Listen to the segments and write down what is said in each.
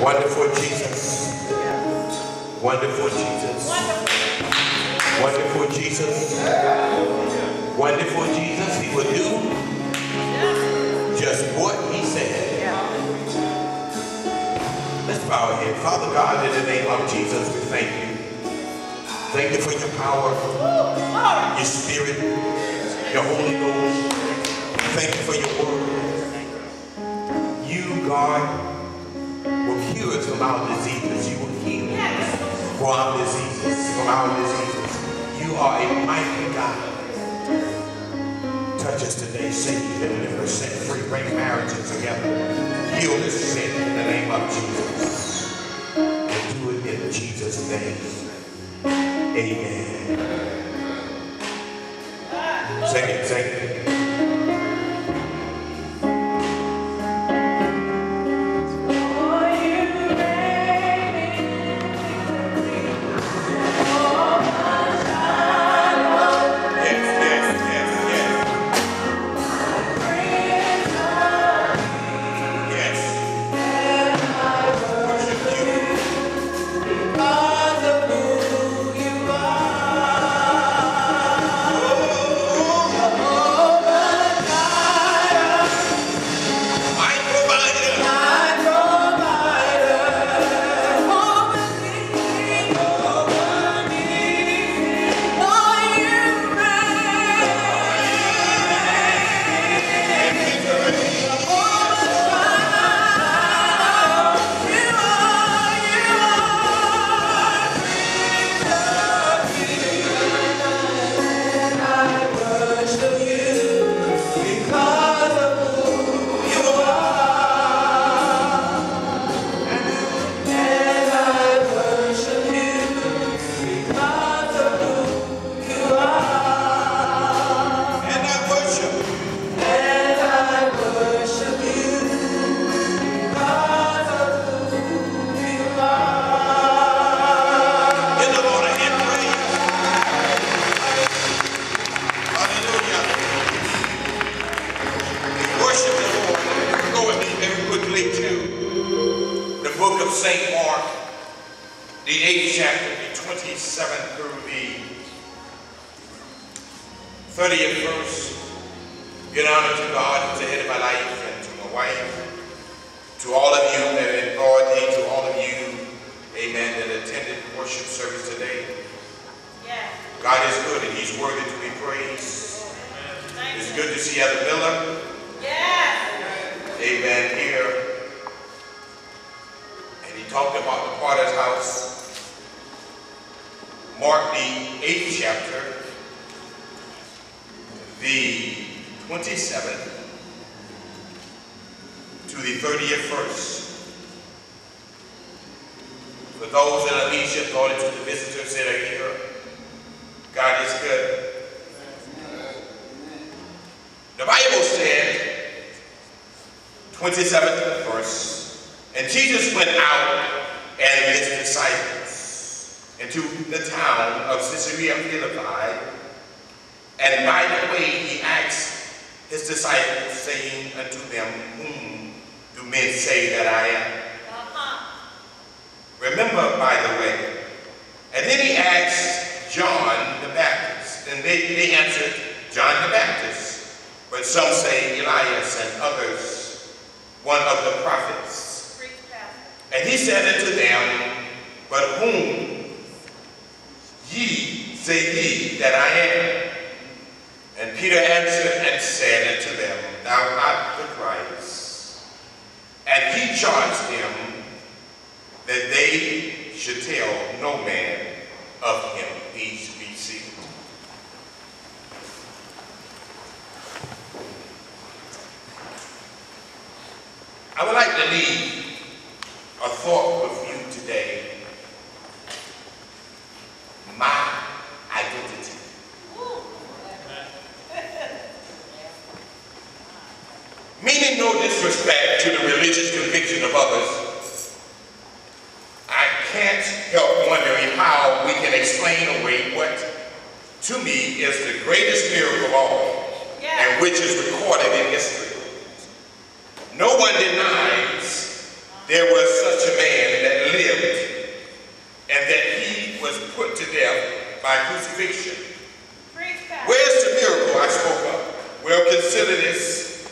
Wonderful Jesus. Wonderful Jesus. Wonderful Jesus. Wonderful Jesus. He will do just what he said. Let's bow our head. Father God, in the name of Jesus, we thank you. Thank you for your power, your spirit, your Holy Ghost. Thank you for your word. You, God, us from our diseases. You will heal us from our diseases, from our diseases. You are a mighty God. Touch us today, save, deliver, set free, bring marriages together. Heal this sin in the name of Jesus. And do it in Jesus' name. Amen. Sing it, sing it. service today. Yes. God is good and he's worthy to be praised. Amen. It's good to see Heather Miller. Yes. Amen. Here. And he talked about the potter's house. Mark the eighth chapter, the 27th to the 30th verse for those that are Egypt, Lord, and to the visitors that are here. God is good. The Bible said, 27th verse, and Jesus went out and his disciples into the town of Caesarea Philippi, and by the way he asked his disciples, saying unto them, Whom do men say that I am? by the way. And then he asked John the Baptist. And they, they answered, John the Baptist. But some say Elias and others, one of the prophets. And he said unto them, But whom ye say ye that I am? And Peter answered and said unto them, Thou art the Christ. And he charged them that they should tell no man of him. Please be seated. I would like to leave a thought with you today. My identity. Meaning no disrespect to the religious conviction of others, to me is the greatest miracle of all, yeah. and which is recorded in history. No one denies there was such a man that lived and that he was put to death by crucifixion. Where's the miracle I spoke of? Well, consider this.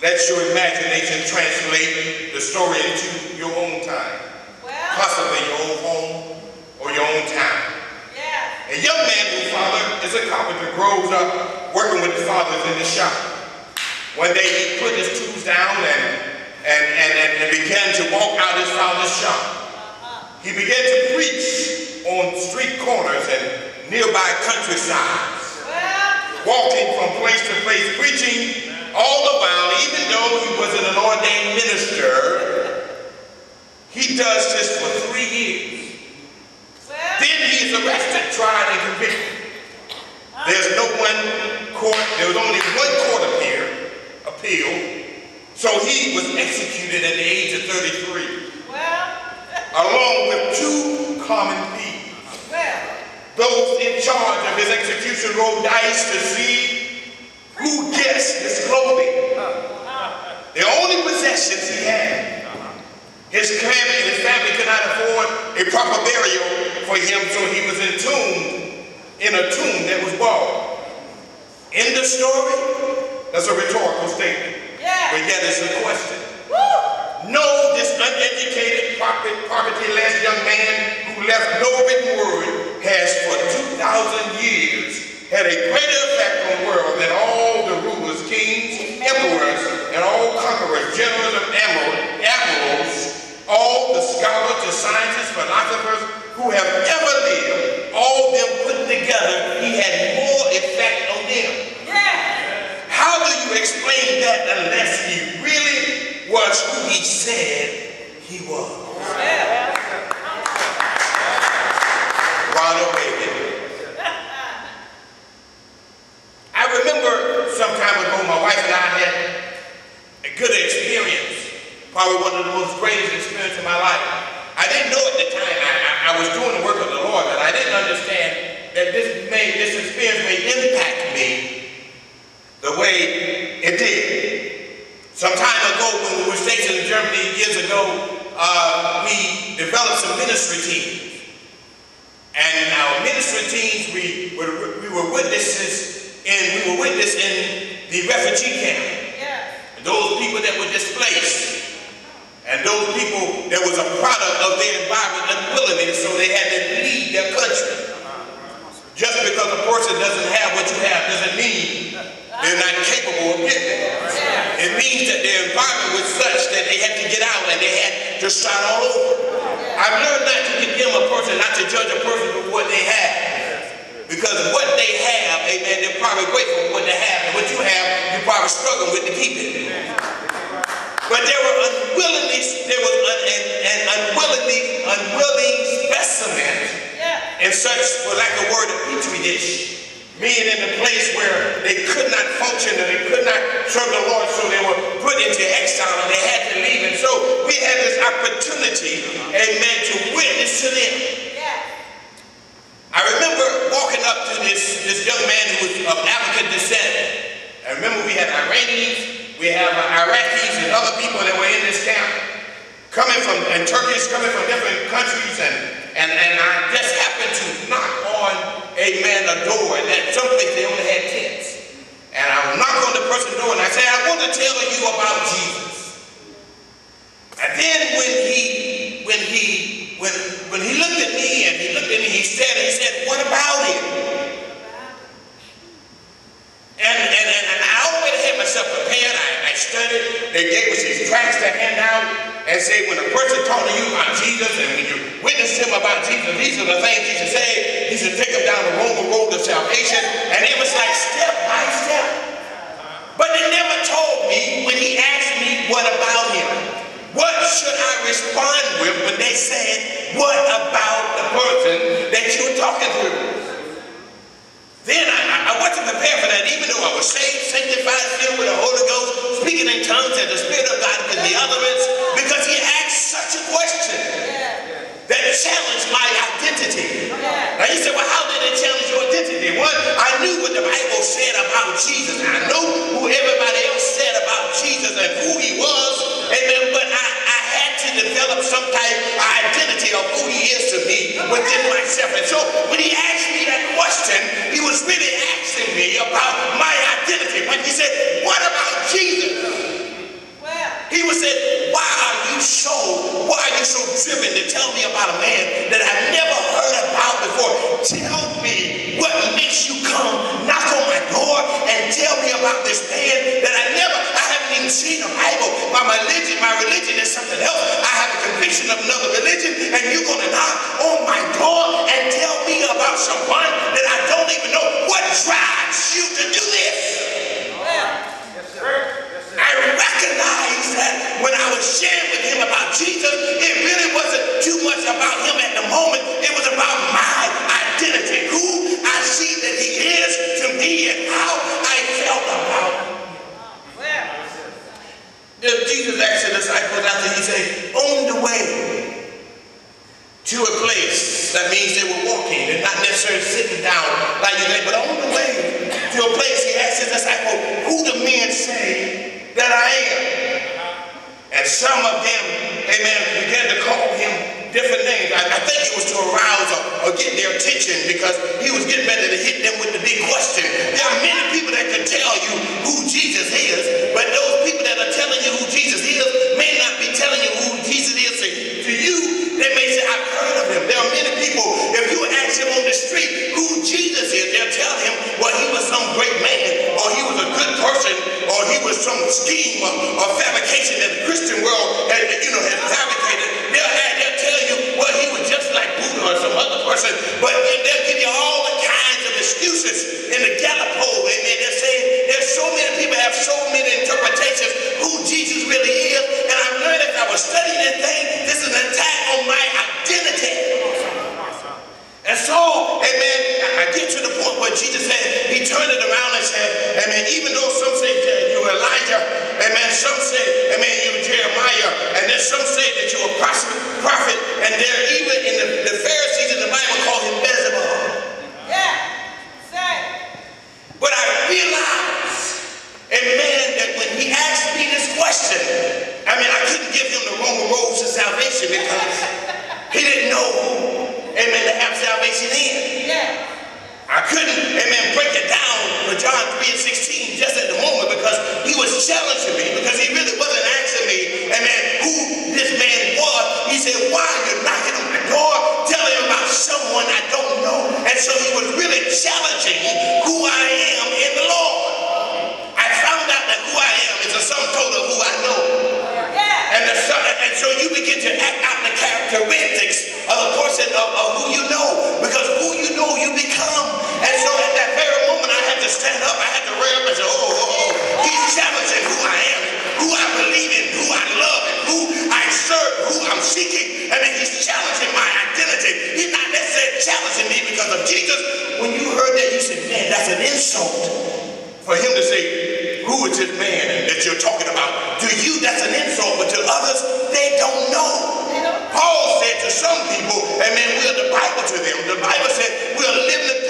Let your imagination translate the story into your own time. Well. Possibly your own home or your own town. Yeah. A young man father is a carpenter grows up working with his fathers in the shop. One day he put his tools down and and, and, and, began to walk out his father's shop. He began to preach on street corners and nearby countrysides, walking from place to place, preaching all the while, even though he was an ordained minister, he does this for three years. Then he is arrested, tried, and convicted. There's no one court, there was only one court appeal, appeal so he was executed at the age of 33. Well. along with two common thieves. Well. Those in charge of his execution rolled dice to see who guessed his clothing. Uh-huh. The only possessions he had. His family, his family could not afford a proper burial for him, so he was entombed in a tomb that was borrowed. In the story, that's a rhetorical statement. But yet it's a question. Woo! No, this uneducated, poverty-less young man who left no written word has for 2,000 years had a greater effect on the world than all the rulers, kings, emperors, and all conquerors, generals of admirals, all the scholars, the scientists, philosophers who have ever lived, all them put together, he had more effect on them how do you explain that unless he really was who he said he was? Ronald Reagan. I remember some time ago my wife and I had a good experience, probably one of the most greatest experiences of my life. I didn't know at the time, I, I, I was doing the work of the Lord, but I didn't understand that this, may, this experience may impact me the way it did. Some time ago, when we were stationed in Germany years ago, uh, we developed some ministry teams. And our ministry teams, we were, we were witnesses and we were witness in the refugee camp. Yeah. Those people that were displaced. And those people that was a product of their environment unwillingness, so they had to leave their country. Just because a person doesn't have what you have doesn't mean they're not capable of getting there. It means that their environment was such that they had to get out and they had to start all over. I've learned not to condemn a person, not to judge a person for what they have. Because what they have, amen, they're probably grateful for what they have. And what you have, you're probably struggling with to keep it. But there were unwillingly, there was an, an, an unwillingly, unwilling specimen yeah. and such, for lack of a word, a petri dish being in a place where they could not function and they could not serve the Lord, so they were put into exile and they had to leave. And so we had this opportunity, amen, to witness to them. Have Iraqis and other people that were in this camp coming from, and Turkish coming from different countries and, and, and I just happened to knock on amen, a door that someplace they only had tents. And I would knock on the person's door and I say, I want to tell you about Jesus. And then when he, when he, when, when he looked at me and he looked at me, he said, he said, what about him? And, and, and, and I already had myself prepared. I studied. They gave us these tracts to hand out and say, when a person talk to you about Jesus and when you witness him about Jesus, these are the things you should say. he should take them down the Roman road of salvation. And it was like step by step. But they never told me when he asked me, what about him? What should I respond with when they said, what about the person that you're talking to? Then I, I wasn't prepared for that, even though I was saved, sanctified, filled with the Holy Ghost, speaking in tongues, and the Spirit of God gives me utterance, because he asked such a question that challenged my identity. Now you say, well, how did it challenge your identity? One, I knew what the Bible said about Jesus. I know who everybody else said about Jesus and who he was. Amen. But I, I had to develop some type of identity of who he is to me within myself. And so when he asked me that question, he was really asking me about my identity. When he said, what about Jesus? Well. He was saying, why are you so, why are you so driven to tell me about a man that I've never heard about before? Tell me what makes you come knock on my door and tell me about this man that I never, I haven't even seen a Bible. My religion, my religion is something else. I have a conviction of another religion and you're going to knock on my door and tell me about someone that I don't even know what drives you to do this. I recognize that when I was sharing with him about Jesus, it really wasn't too much about him Jesus asked the disciples after he said, on the way to a place, that means they were walking and not necessarily sitting down like you think, but on the way to a place, he asked his disciples, who do men say that I am. And some of them, amen, began to call him different names. I, I think it was to arouse or, or, get their attention because he was getting ready to hit them with the big question. There are many people that can tell you who Jesus salvation because he didn't know who, amen, to have salvation in. Yeah. I couldn't, amen, break it down for John 3 and 16 just at the moment because he was challenging because of Jesus. When you heard that, you said, man, that's an insult for him to say, who is this man that you're talking about? To you, that's an insult, but to others, they don't know. Paul said to some people, amen, we're the Bible to them. The Bible said we're a living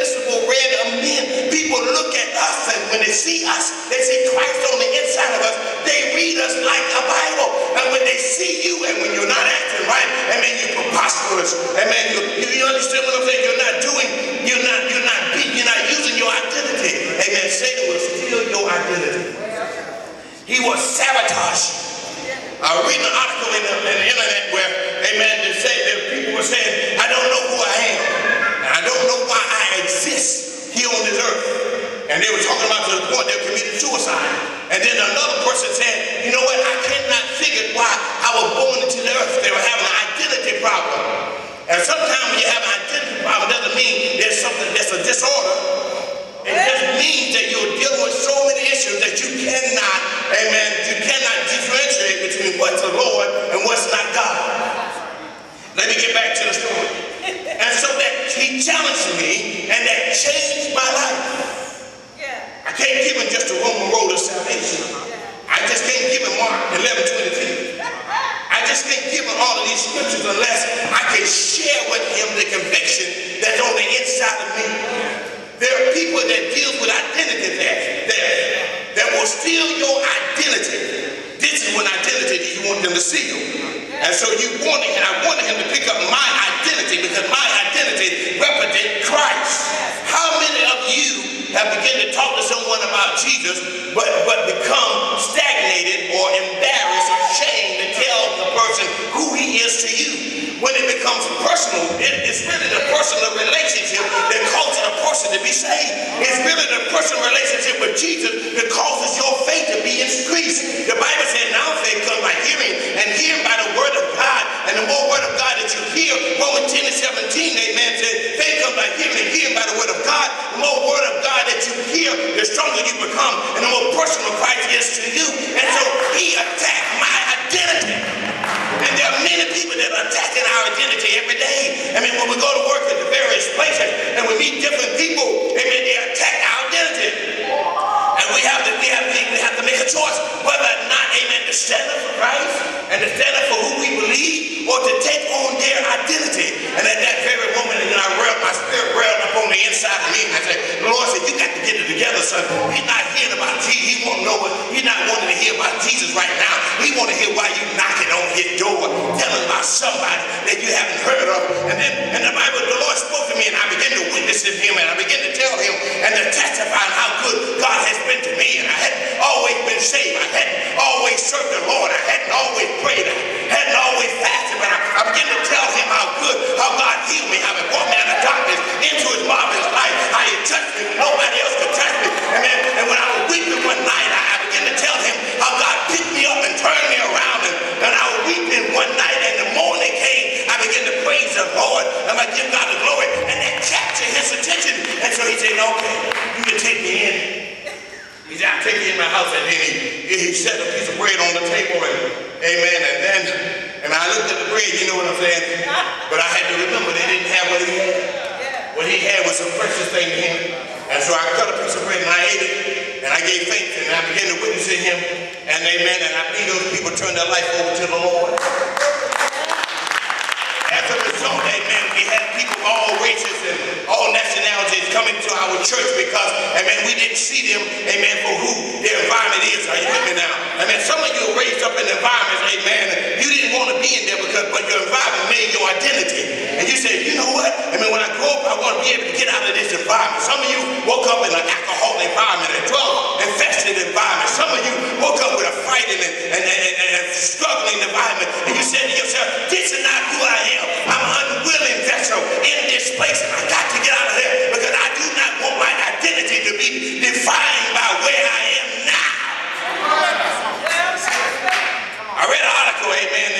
epistle of men. People look at us and when they see us, they see Christ on the inside of us. They read us like a Bible. And when they see you and when you're not acting right, and amen, you're preposterous. Amen, you, you, you understand what I'm saying? You're not doing, you're not, you're not, you're not using your identity. Amen. Satan will steal your identity. He will sabotage I read an article in the, in the internet where, amen, they say that people were saying, I don't here on this earth. And they were talking about to the point they committed suicide. And then another person said, you know what, I cannot figure why I was born into the earth. They were having an identity problem. And sometimes when you have an identity problem, it doesn't mean there's something that's a disorder. It just means that you're dealing with so many issues that you cannot, amen, you cannot differentiate between what's the Lord and what's not God. Let me get back to the story. And so that he challenged me and that changed my life. Yeah. I can't give him just a Roman road of salvation. I just can't give him Mark 11, 22. I just can't give him all of these scriptures unless I can share with him the conviction that's on the inside of me. There are people that deal with identity that, that, that will steal your identity. This is when identity you want them to steal. And And so you wanted, I wanted him to pick up my identity because my identity represents Christ. How many of you have begun to talk to someone about Jesus, but, but become stagnated or embarrassed or ashamed to tell the person who he is to you? When it becomes personal, it, it's really the personal relationship that causes a person to be saved. It's really the personal relationship with Jesus that causes your faith to be increased. The Bible hearing, and hearing by the word of God. And the more word of God that you hear, Romans 10 and 17, amen, said, faith comes by hearing, and hearing by the word of God. The more word of God that you hear, the stronger you become, and the more personal Christ is to you. And so he attacked my identity. And there are many people that are attacking our identity every day. I mean, when we go to work at the various places and we it son. He's not hearing about Jesus. He won't know what, he's not wanting to hear about Jesus right now. He want to hear why you knocking on his door, telling about somebody that you haven't heard of. And then and the Bible, the Lord spoke to me and I began to witness to him and I began to tell him and to testify how good God has been to me. And I hadn't always been saved. I hadn't always served the Lord. I hadn't always prayed. Lord and I give God the glory. And that captured his attention. And so he said, okay, you can take me in. He said, I'll take you in my house. And then he, he set a piece of bread on the table. And amen. And then, and I looked at the bread, you know what I'm saying? But I had to remember they didn't have what he had. What he had was a precious thing to him. And so I cut a piece of bread and I ate it. And I gave thanks and I began to witness to him. And amen. And I believe those people turned their life over to the Lord. All races and all nationalities coming to our church because, amen, we didn't see them, amen, for who their environment is. Are you with me now? Amen. Some of you were raised up in environments, amen, you didn't want to be in there because, but your environment made your identity. And you said, you know what? I mean, when I grow up, I want to be able to get out of this environment. Some of you woke up in an alcohol environment, a drug infested environment. Some of you woke up with a fighting and, and, and, and, and struggling environment. And you said to yourself, this is not who I am. I'm an unwilling vessel in this place. I got to get out of there because I do not want my identity to be defined by where I am now. I read an article, amen,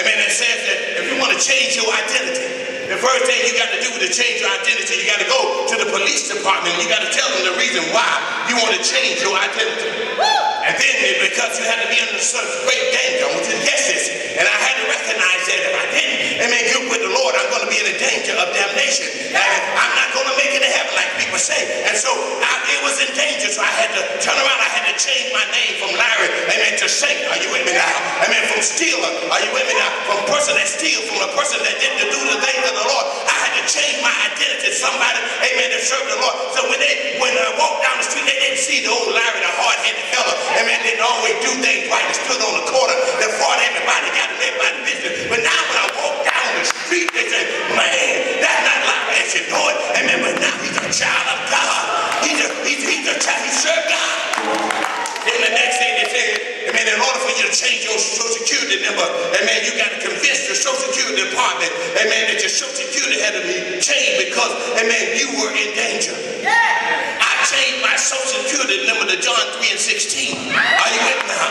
amen, that says that if you want to change your identity, the first thing you got to do to change your identity, you got to go to the police department you got to tell them the reason why you want to change your identity. And then because you had to be under such great danger, I want you to guess this. And I had to recognize that if I didn't, amen, get with the Lord, I'm going to be in a danger of damnation. And I'm not going to make it to heaven like people say. And so I, it was in danger, so I had to turn around. I had to change my name from Larry, amen, to Saint. Are you with me now? Amen, from stealer. Are you with me now? From person that steals, from a person that didn't do the things of the Lord. To change my identity. Somebody, amen, that served the Lord. So when they, when I walked down the street, they didn't see the old Larry, the hard-headed fella. Amen, didn't always do things right. He stood on the corner that fought everybody, got everybody business. But now when I walk down the street, they say, man, that's not Larry as you know it. Amen, but now he's a child of God. He's a, he's, he's a child, he served God. Then the next thing they say, amen, in order for you to change your social security number, amen, you got to convince the social security department, amen, that your social security had to be changed because, amen, you were in danger. Yeah. I changed my social security number to John 3 and 16. Are you with me now?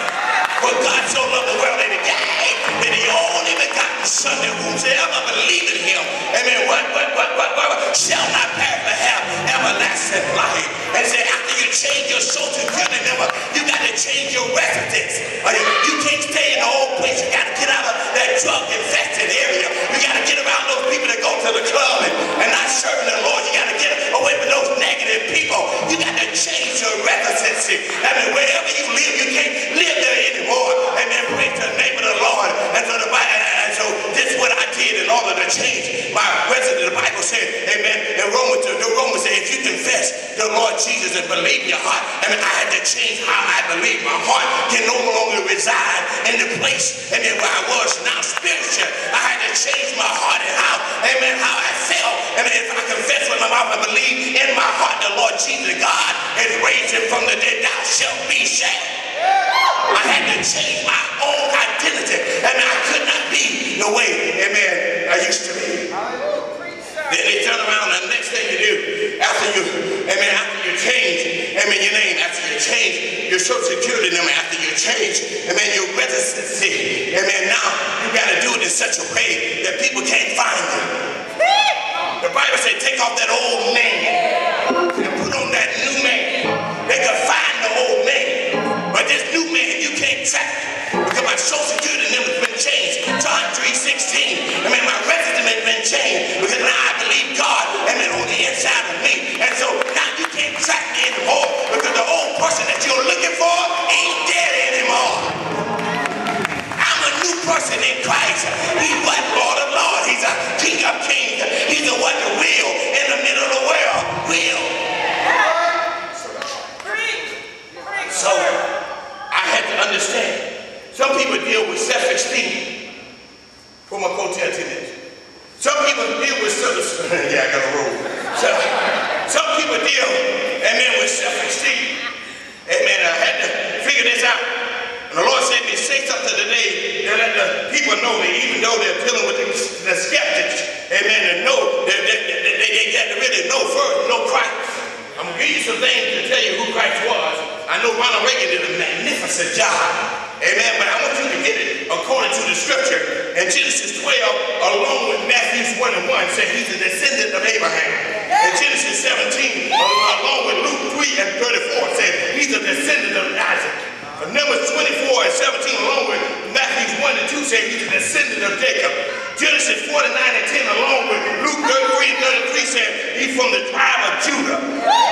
For God so loved the world that he gave that he only begotten son that whomsoever believe in him, amen, what, what, what, what, what, what shall not perish but have everlasting life. And say after you change your social security number, you got to change your residence. Are you, to the club and, and not serving the Lord. You got to get away from those negative people. You got to change your residency. I mean, wherever you live, you can't live there anymore. Amen. Praise the name of the Lord. And so, the, and so this is what I did in order to change my residence. The Bible said, Amen. In Romans, the Romans said, if you confess the Lord Jesus and believe in your heart, I mean, I had to change how I believe. My heart can no longer reside in the place place, amen, where I was now my heart the Lord Jesus God has raised him from the dead, thou shalt be saved. I had to change my own identity. Amen, I could not be the way, amen, I used to be. Then they turn around and the next thing you do, after you, amen, after you change, amen, your name, after you change your social security number, after you change, amen, your residency, amen, now you got to do it in such a way that people can't find you. The Bible said take off that old man person in Christ. He's what? Lord of Lords. He's a King of Kings. He's a what? The wheel in the middle of the world. Wheel. So I had to understand. Some people deal with self-esteem. From a hotel attendant. Some people deal with self yeah, I got a roll. So, some people deal, amen, with self-esteem. Amen. I had to figure this out. And the Lord said me, say something today that let the people know that even though they're dealing with the, the skeptics, amen, to know that they, they, they, they got to really know first, know Christ. I'm going to give you some things to tell you who Christ was. I know Ronald Reagan did a magnificent job. Amen. But I want you to get it according to the scripture. In Genesis 12, along with Matthew 1 and 1, said he's a descendant of Abraham. In Genesis 17, along with Luke 3 and 34, said he's a descendant of Isaac. Numbers 24 and 17, along with Matthew 1 and 2, say he's a descendant of Jacob. Genesis 49 and 10, along with Luke 33 and 33, said he's from the tribe of Judah.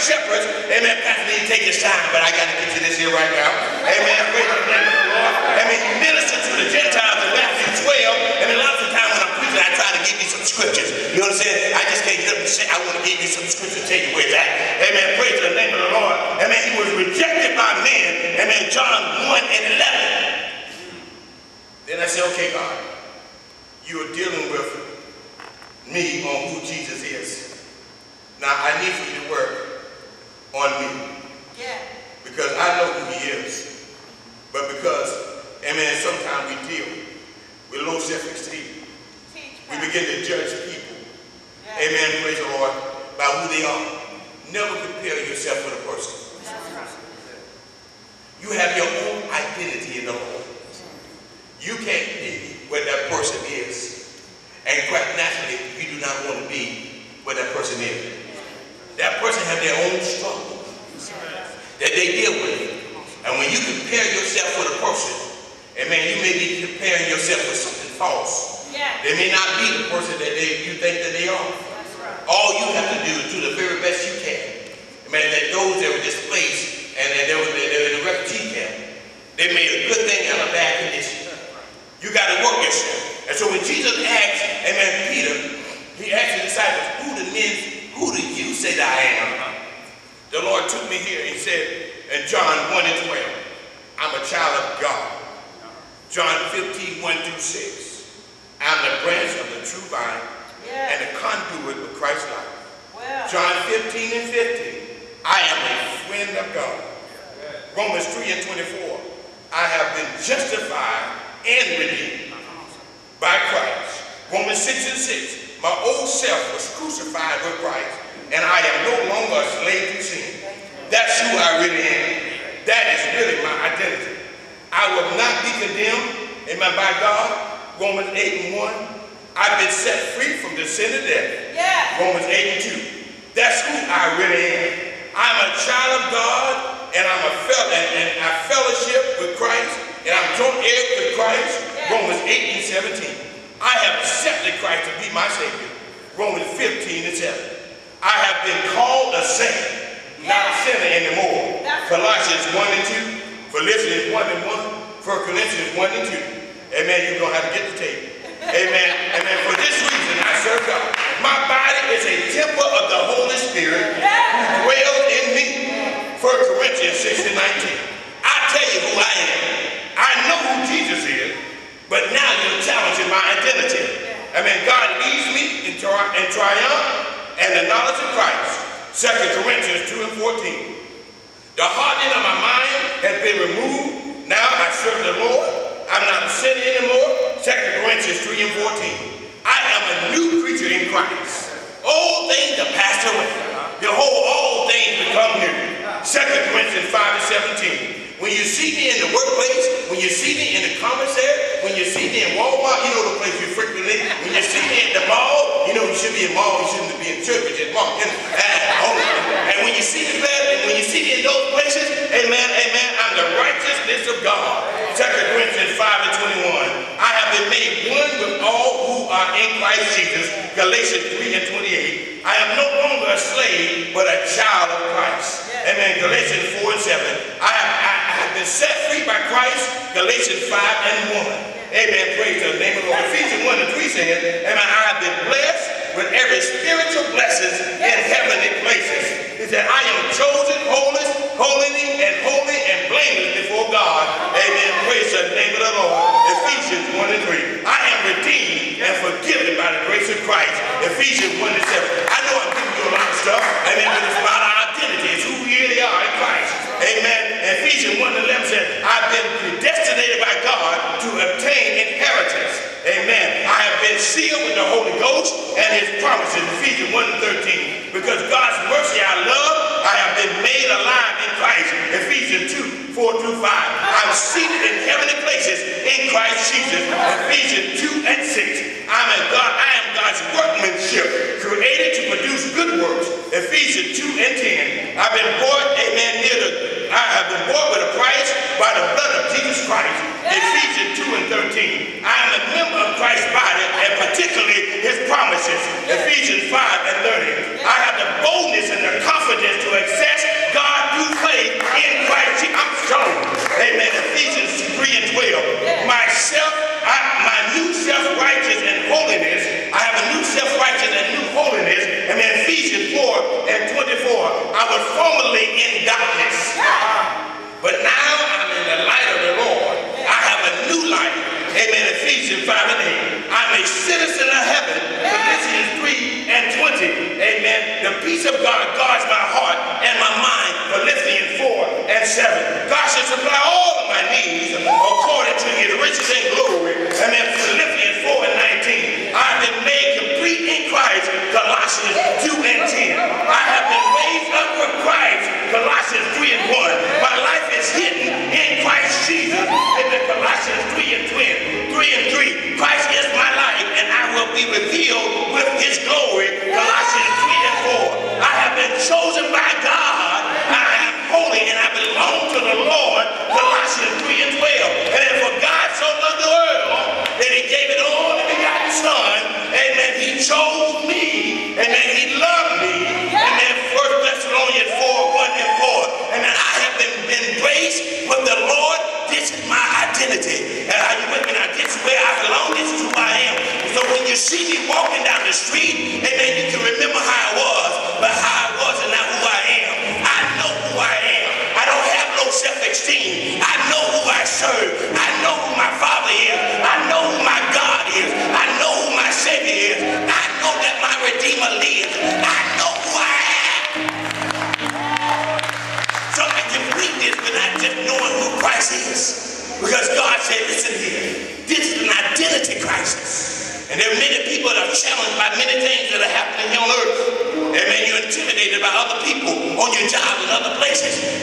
Shepherds. Amen. Pastor, need to take his time, but I got to get to this here right now. Amen. Praise the name of the Lord. Amen. He ministered to the Gentiles in Matthew 12. Amen. Lots of times when I'm preaching, I try to give you some scriptures. You understand? I'm saying? I just can't get up and say, I want to give you some scripture to tell you where it's at. Amen. Praise the name of the Lord. Amen. He was rejected by men. Amen. John 1 and 11. Then I said, okay, God, you are dealing with me on who Jesus is. Now, I need for you to work on me. Yeah. Because I know who he is. But because, amen, sometimes we deal with low self-esteem. We begin to judge people. Yeah. Amen, praise the Lord, by who they are. Never compare yourself with a person. Right. You have your own identity in the Lord. You can't be where that person is. And quite naturally, you do not want to be where that person is. That person have their own struggle that they deal with. And when you compare yourself with a person, amen, you may be comparing yourself with something false. Yeah. They may not be the person that they, you think that they are. Right. All you have to do is do the very best you can. Amen. That those that were displaced and that they were, they were in the refugee camp, they made a good thing out of bad condition. You got to work yourself. And so when Jesus asked, Amen, Peter, he asked the disciples, who the men, who do you say that I am? The Lord took me here. He said in John 1 and 12, I'm a child of God. John 15, 1 through 6. I'm the branch of the true vine Yeah. and the conduit of Christ's life. Well. John 15 and 15. I am a friend of God. Romans 3 and 24. I have been justified and redeemed by Christ. Romans 6 and 6. My old self was crucified with Christ, and I am no longer a slave to sin. That's who I really am. That is really my identity. I will not be condemned, amen, by God. Romans 8 and 1. I've been set free from the sin of death. Yeah. Romans 8 and 2. That's who I really am. I'm a child of God, and I'm a fellow, and, and I fellowship with Christ, and I'm joint heir with Christ. Yeah. Romans 8 and 17. I have accepted Christ to be my Savior. Romans 15 and 7. I have been called a saint, not a sinner anymore. Colossians 1 and 2, Philippians 1 and 1, 1 Corinthians 1 and 2. Amen. You're going to have to get the tape. Amen. Amen. For this reason, I serve God. My body is a temple of the Holy Spirit who dwells in me. 1 Corinthians 6 and 19. I tell you who I am. I know who Jesus is, but now you're challenging my identity. Amen. God leads me in, tri- in triumph and the knowledge of Christ. 2 Corinthians 2 and 14. The hardening of my mind has been removed. Now I serve the Lord. I'm not sinning anymore. 2 Corinthians 3 and 14. I am a new creature in Christ. Old things have passed away. Behold, all things become new. 2 Corinthians 5 and 17. When you see me in the workplace, when you see me in the commissary, when you see me in Walmart, you know the place you frequently. When you see me at the mall, should be in mall, you shouldn't be in church, and, when you see me there, and when you see me in those places, amen, amen, I'm the righteousness of God. 2 Corinthians 5 and 21. I have been made one with all who are in Christ Jesus. Galatians 3 and 28. I am no longer a slave, but a child of Christ. Amen. Galatians 4 and 7. I have, I, I have been set free by Christ. Galatians 5 and 1. Amen. Praise the name of the Lord. Ephesians 1 and 3 says, Amen. I have been blessed with every spiritual blessing in heavenly places. He said, I am chosen, holy, holy, and holy and blameless before God. Amen. Praise the name of the Lord. Ephesians 1 and 3. I am redeemed and forgiven by the grace of Christ. Ephesians 1 and 7. I know I'm giving you a lot of stuff. Amen. But it's about our identity. It's who we really are in Christ. Amen. Ephesians 1 and 11 says, I've been predestinated by God to obtain inheritance. Amen. I have been sealed with the Holy Ghost and his promises. Ephesians 1 and 13. Because God's mercy I love, I have been made alive in Christ. Ephesians 2, 4 through 5. I'm seated in heavenly places in Christ Jesus. Ephesians 2 and 6. I'm a God, I God's workmanship, created to produce good works. Ephesians 2 and 10. I've been bought, amen, near the, I have been bought with a price by the blood of Jesus Christ. Ephesians 2 and 13. I am a member of Christ's body and particularly his promises. Ephesians 5 and 30. I have the boldness and the confidence to access God through faith in Christ. I'm strong. Amen. Ephesians 3 and 12. Myself, I, my new self-righteous and holiness. I have a new self-righteous and new holiness. Amen. Ephesians 4 and 24. I was formerly in darkness. But now I'm in the light of the Lord. I have a new life. Amen. Ephesians 5 and 8. I'm a citizen of heaven. Philippians 3 and 20. Amen. The peace of God guards my heart and my mind. Philippians 4 and 7. God shall supply all of my needs according to his riches and glory. Amen. Philippians 4 and 19. I've been made complete in Christ. Colossians 2 and 10. I Christ. Colossians 3 and 1. My life is hidden in Christ Jesus. Amen. Colossians 3 and 20. 3 and 3. Christ is my life and I will be revealed with his glory. Colossians 3 and 4. I have been chosen by God. I am holy and I belong to the Lord. Colossians 3 and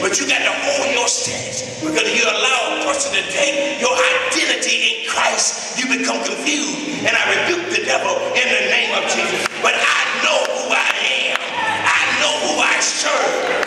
But you got to hold your stance. Because if you allow a person to take your identity in Christ, you become confused. And I rebuke the devil in the name of Jesus. But I know who I am. I know who I serve.